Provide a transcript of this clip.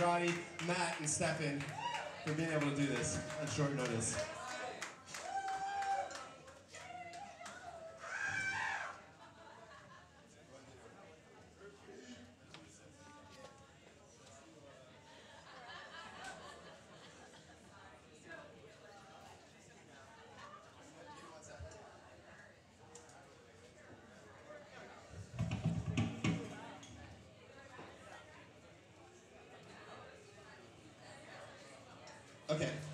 Andrade, Matt, and Stefan for being able to do this on short notice. Okay.